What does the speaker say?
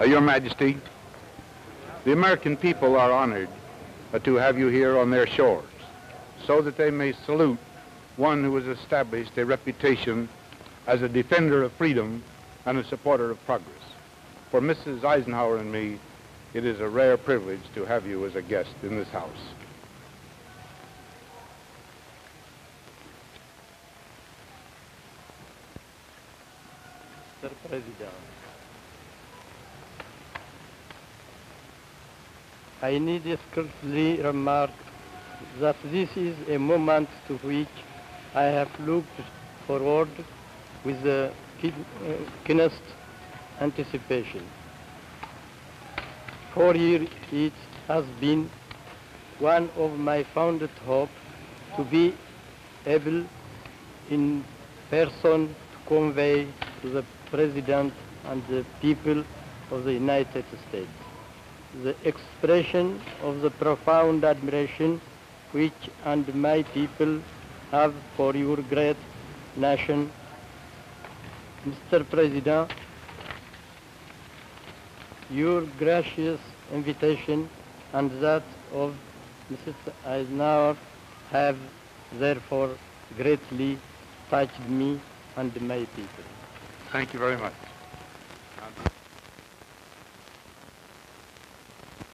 Uh, Your Majesty, the American people are honored uh, to have you here on their shores so that they may salute one who has established a reputation as a defender of freedom and a supporter of progress. For Mrs. Eisenhower and me, it is a rare privilege to have you as a guest in this house. President, I need scarcely remark that this is a moment to which I have looked forward with the uh, keenest anticipation. For years it has been one of my founded hopes to be able in person to convey to the President and the people of the United States the expression of the profound admiration which and my people have for your great nation. Mr. President, your gracious invitation and that of Mrs. Eisenhower have therefore greatly touched me and my people. Thank you very much.